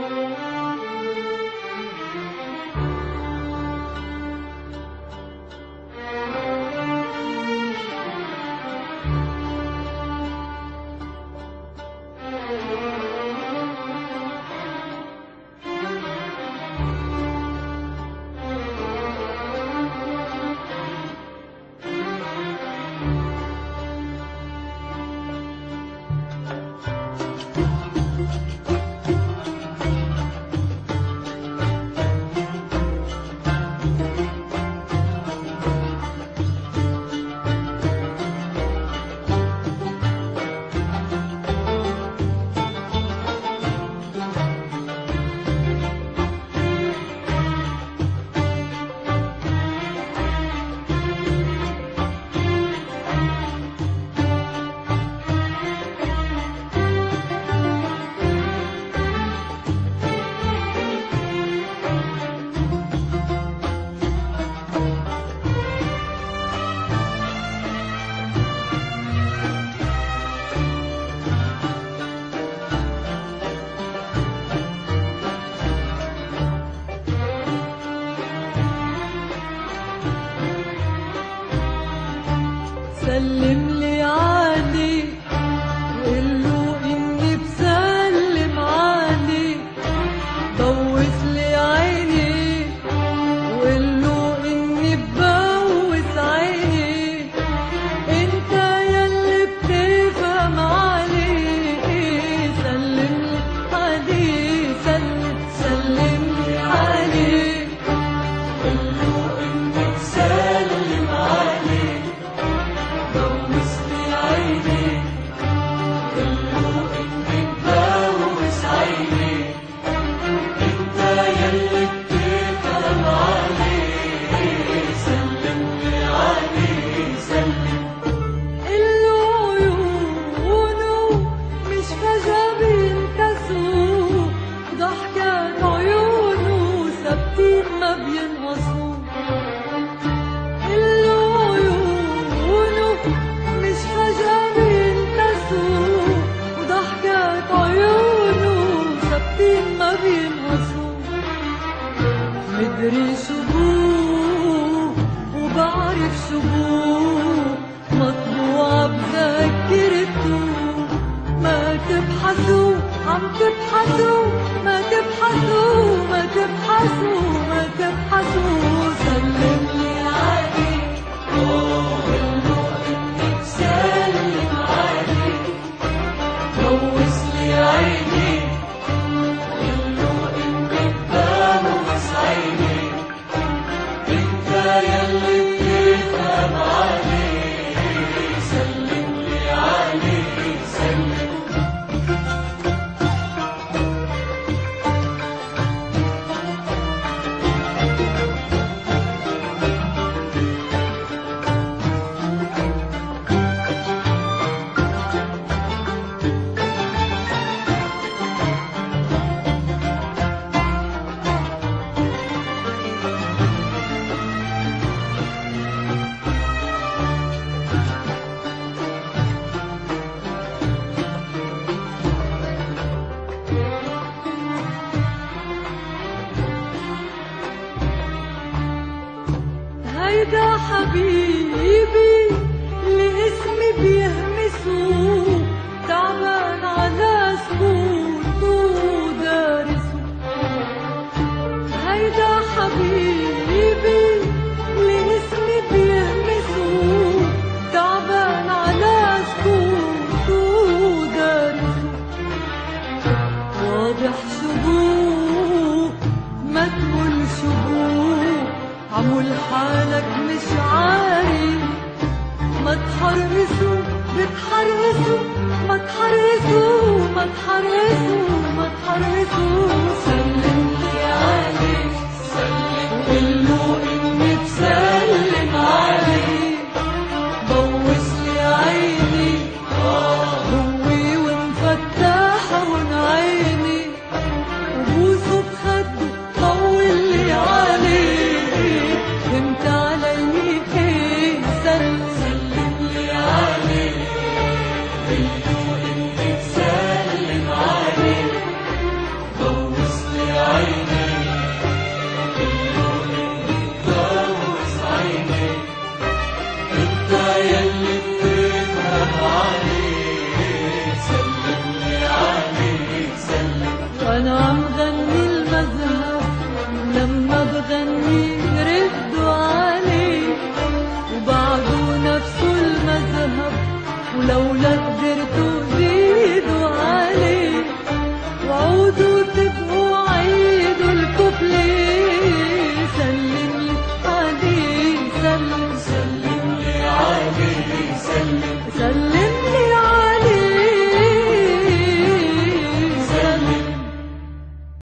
Thank you. بدري سبوق وبعرف سبوق مطبوع بذاكرته ما تبحثوا عم تبحثوا. ما تبحثوا ما تبحثوا ما تبحثوا. سلم لي عليك بعيد حبيبي. عمول حالك مش عارف. ما تحرقسوا بتحرقسوا ما تحرقسوا ما تحرقسوا ما تحرقسوا لولا